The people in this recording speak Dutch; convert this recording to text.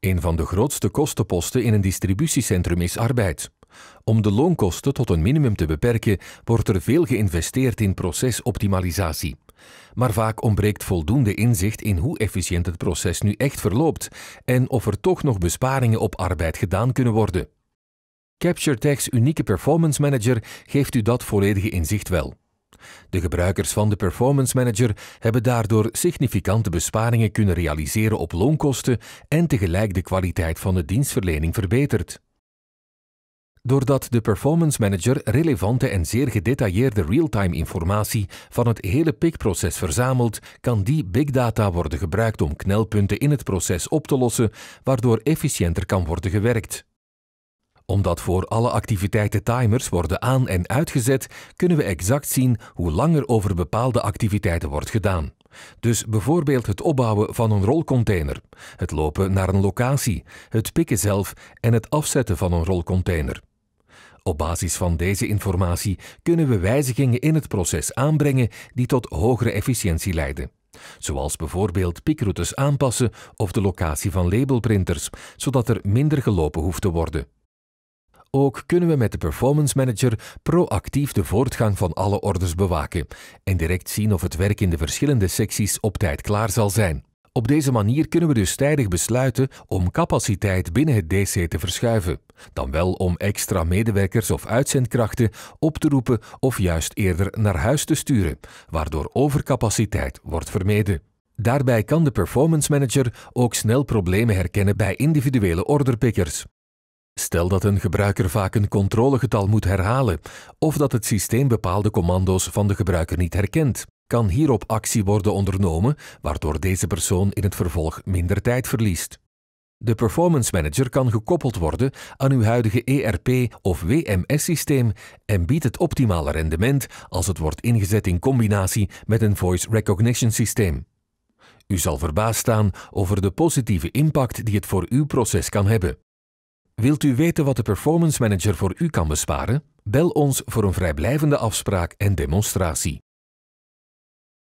Een van de grootste kostenposten in een distributiecentrum is arbeid. Om de loonkosten tot een minimum te beperken, wordt er veel geïnvesteerd in procesoptimalisatie. Maar vaak ontbreekt voldoende inzicht in hoe efficiënt het proces nu echt verloopt en of er toch nog besparingen op arbeid gedaan kunnen worden. CaptureTech's unieke Performance Manager geeft u dat volledige inzicht wel. De gebruikers van de Performance Manager hebben daardoor significante besparingen kunnen realiseren op loonkosten en tegelijk de kwaliteit van de dienstverlening verbeterd. Doordat de Performance Manager relevante en zeer gedetailleerde real-time informatie van het hele PIC-proces verzamelt, kan die big data worden gebruikt om knelpunten in het proces op te lossen, waardoor efficiënter kan worden gewerkt omdat voor alle activiteiten timers worden aan- en uitgezet, kunnen we exact zien hoe langer over bepaalde activiteiten wordt gedaan. Dus bijvoorbeeld het opbouwen van een rolcontainer, het lopen naar een locatie, het pikken zelf en het afzetten van een rolcontainer. Op basis van deze informatie kunnen we wijzigingen in het proces aanbrengen die tot hogere efficiëntie leiden. Zoals bijvoorbeeld pikroutes aanpassen of de locatie van labelprinters, zodat er minder gelopen hoeft te worden. Ook kunnen we met de Performance Manager proactief de voortgang van alle orders bewaken en direct zien of het werk in de verschillende secties op tijd klaar zal zijn. Op deze manier kunnen we dus tijdig besluiten om capaciteit binnen het DC te verschuiven, dan wel om extra medewerkers of uitzendkrachten op te roepen of juist eerder naar huis te sturen, waardoor overcapaciteit wordt vermeden. Daarbij kan de Performance Manager ook snel problemen herkennen bij individuele orderpickers. Stel dat een gebruiker vaak een controlegetal moet herhalen of dat het systeem bepaalde commando's van de gebruiker niet herkent. Kan hierop actie worden ondernomen, waardoor deze persoon in het vervolg minder tijd verliest. De Performance Manager kan gekoppeld worden aan uw huidige ERP of WMS-systeem en biedt het optimale rendement als het wordt ingezet in combinatie met een voice recognition systeem. U zal verbaasd staan over de positieve impact die het voor uw proces kan hebben. Wilt u weten wat de Performance Manager voor u kan besparen? Bel ons voor een vrijblijvende afspraak en demonstratie.